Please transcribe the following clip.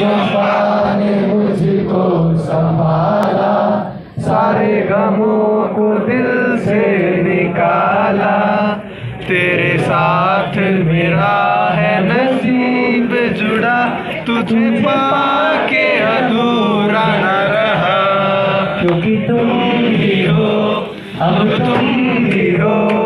वफा ने मुझको संभाला। सारे गमों को दिल से निकाला। तेरे साथ मेरा है नसीब जुड़ा। तुझे पाके अधूरा न रहा। क्योंकि तुम ही हो, अब तुम ही हो